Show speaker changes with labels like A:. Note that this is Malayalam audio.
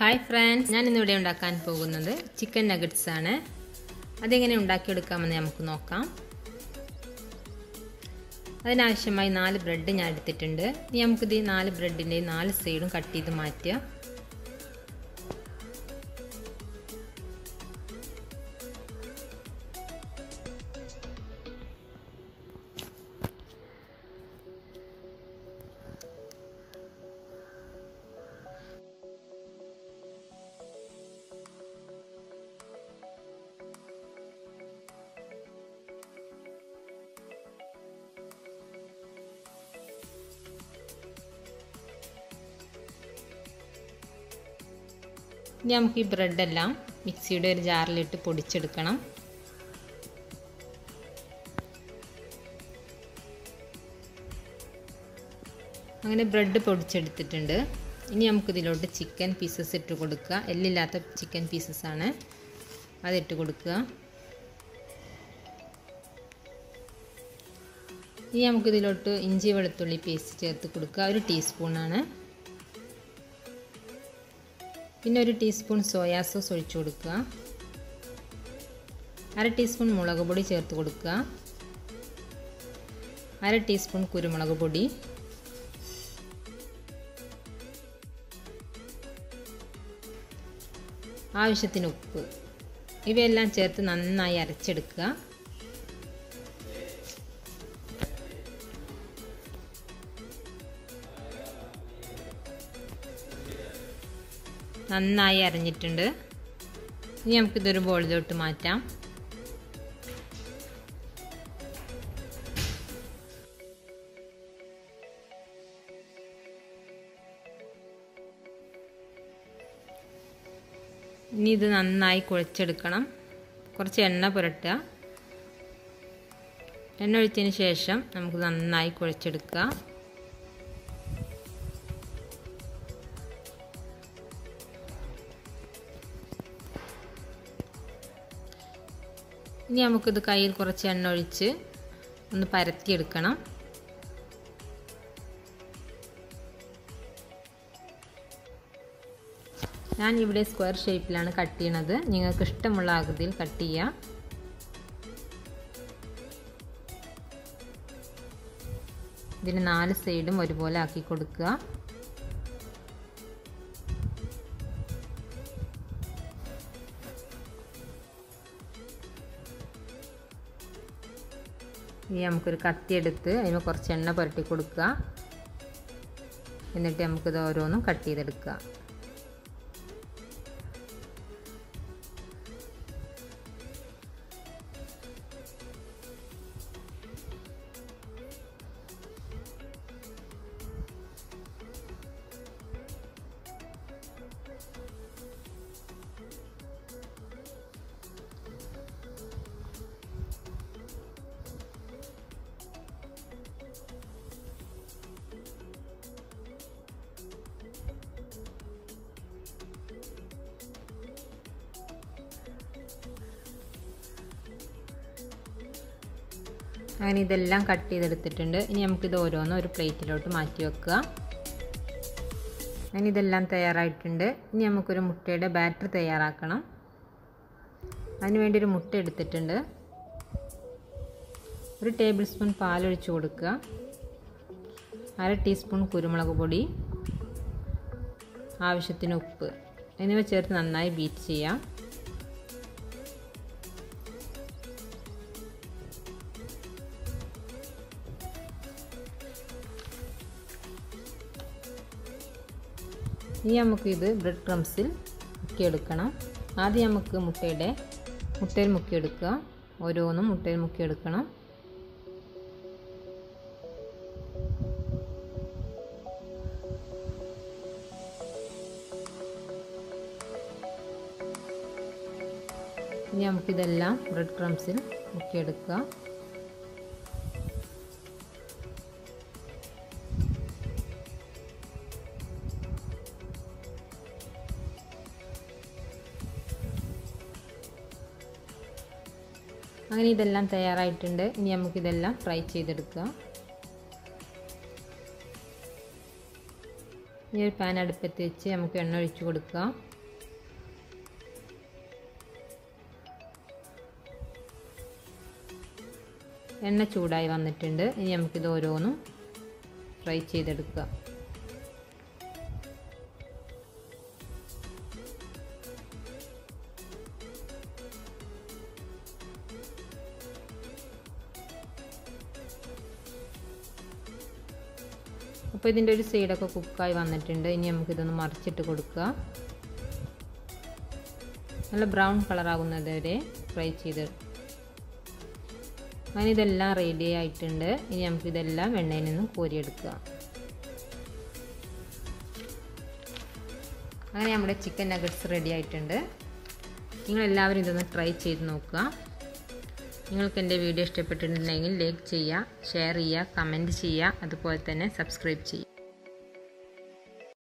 A: ഹായ് ഫ്രണ്ട്സ് ഞാൻ ഇന്നിവിടെ ഉണ്ടാക്കാൻ പോകുന്നത് ചിക്കൻ നഗറ്റ്സ് ആണ്. അതെങ്ങനെ ഉണ്ടാക്കിയെടുക്കാമെന്ന് നമുക്ക് നോക്കാം. അതിനാവശ്യമായി നാല് ബ്രെഡ് ഞാൻ എടുത്തിട്ടുണ്ട്. ഇനി നമുക്കിത് നാല് ബ്രെഡിന്റെ നാല് സൈഡും കട്ട് ചെയ്ത് മാറ്റുക. ഇനി നമുക്ക് ഈ ബ്രെഡെല്ലാം മിക്സിയുടെ ഒരു ജാറിലിട്ട് പൊടിച്ചെടുക്കണം. അങ്ങനെ ബ്രെഡ് പൊടിച്ചെടുത്തിട്ടുണ്ട്. ഇനി നമുക്കിതിലോട്ട് ചിക്കൻ പീസസ് ഇട്ട് കൊടുക്കുക. എല്ലില്ലാത്ത ചിക്കൻ പീസസ് ആണ് അതിട്ട് കൊടുക്കുക. ഇനി നമുക്കിതിലോട്ട് ഇഞ്ചി വെളുത്തുള്ളി പേസ്റ്റ് ചേർത്ത് കൊടുക്കുക. ഒരു ടീസ്പൂണാണ് പിന്നെ ഒരു ടീസ്പൂൺ സോയാ സോസ് ഒഴിച്ചു കൊടുക്കുക. അര ടീസ്പൂൺ മുളക് പൊടി ചേർത്ത് കൊടുക്കുക. അര ടീസ്പൂൺ കുരുമുളക് പൊടി. ആവശ്യത്തിന് ഉപ്പ്. ഇവയെല്ലാം ചേർത്ത് നന്നായി അരച്ചെടുക്കുക. നന്നായി അരഞ്ഞിട്ടുണ്ട്. ഇനി നമുക്കിതൊരു ബോളിലോട്ട് മാറ്റാം. ഇനി ഇത് നന്നായി കുഴച്ചെടുക്കണം. കുറച്ച് എണ്ണ പുരട്ടുക. എണ്ണ ഒഴിച്ചതിന് ശേഷം നമുക്ക് നന്നായി കുഴച്ചെടുക്കുക ഇനി നമുക്കിത് കയ്യിൽ കുറച്ച് എണ്ണ ഒഴിച്ച് ഒന്ന് പരത്തിയെടുക്കണം. ഞാൻ ഇവിടെ സ്ക്വയർ ഷേപ്പിലാണ് കട്ട് ചെയ്യണത്. നിങ്ങൾക്ക് ഇഷ്ടമുള്ള ആകൃതിയിൽ കട്ട് ചെയ്യുക ഇതിന് നാല് സൈഡും ഒരുപോലെ ആക്കി കൊടുക്കുക. ഇനി നമുക്കൊരു കത്തി എടുത്ത് അതിന് കുറച്ച് എണ്ണ പുരട്ടി കൊടുക്കുക. എന്നിട്ട് നമുക്കിത് ഓരോന്നും കട്ട് ചെയ്തെടുക്കുക. അങ്ങനെ ഇതെല്ലാം കട്ട് ചെയ്തെടുത്തിട്ടുണ്ട്. ഇനി നമുക്കിത് ഓരോന്നും ഒരു പ്ലേറ്റിലോട്ട് മാറ്റി വെക്കുക. അങ്ങനെ ഇതെല്ലാം തയ്യാറായിട്ടുണ്ട്. ഇനി നമുക്കൊരു മുട്ടയുടെ ബാറ്റർ തയ്യാറാക്കണം. അതിനുവേണ്ടി ഒരു മുട്ട എടുത്തിട്ടുണ്ട്. ഒരു ടേബിൾ സ്പൂൺ പാലൊഴിച്ച് കൊടുക്കുക. അര ടീസ്പൂൺ കുരുമുളക് പൊടി. ആവശ്യത്തിന് ഉപ്പ്. എന്നിവ ചേർത്ത് നന്നായി ബീറ്റ് ചെയ്യാം. ഇനി നമുക്ക് ഇത് ബ്രെഡ് ക്രംസിൽ മുക്കിയെടുക്കണം. ആദ്യം നമുക്ക് മുട്ടയുടെ മുട്ടയിൽ മുക്കിയെടുക്കുക. ഓരോന്നും മുട്ടയിൽ മുക്കിയെടുക്കണം. ഇനി നമുക്കിതെല്ലാം ബ്രെഡ് ക്രംസിൽ മുക്കിയെടുക്കുക. അങ്ങനെ ഇതെല്ലാം തയ്യാറായിട്ടുണ്ട്. ഇനി നമുക്കിതെല്ലാം ഫ്രൈ ചെയ്തെടുക്കുക. ഈ ഒരു പാൻ അടുപ്പത്ത് വെച്ച് നമുക്ക് എണ്ണ ഒഴിച്ചു കൊടുക്കുക. എണ്ണ ചൂടായി വന്നിട്ടുണ്ട്. ഇനി നമുക്കിത് ഓരോന്നും ഫ്രൈ ചെയ്തെടുക്കാം അപ്പോൾ ഇതിന്റെ ഒരു സൈഡൊക്കെ കുക്കായി വന്നിട്ടുണ്ട്. ഇനി നമുക്കിതൊന്ന് മറിച്ചിട്ട് കൊടുക്കുക. നല്ല ബ്രൗൺ കളറാകുന്നത് വരെ ഫ്രൈ ചെയ്ത് അങ്ങനെ ഇതെല്ലാം റെഡി ആയിട്ടുണ്ട്. ഇനി നമുക്കിതെല്ലാം എണ്ണയിൽ നിന്നും കോരിയെടുക്കുക. അങ്ങനെ നമ്മുടെ ചിക്കൻ നഗറ്റ്സ് റെഡി ആയിട്ടുണ്ട്. നിങ്ങളെല്ലാവരും ഇതൊന്ന് ട്രൈ ചെയ്ത് നോക്കുക. നിങ്ങൾക്ക് എന്റെ വീഡിയോ ഇഷ്ടപ്പെട്ടിട്ടുണ്ടെങ്കിൽ ലൈക്ക് ചെയ്യുക ഷെയർ ചെയ്യുക കമന്റ് ചെയ്യുക അതുപോലെ തന്നെ സബ്സ്ക്രൈബ് ചെയ്യുക.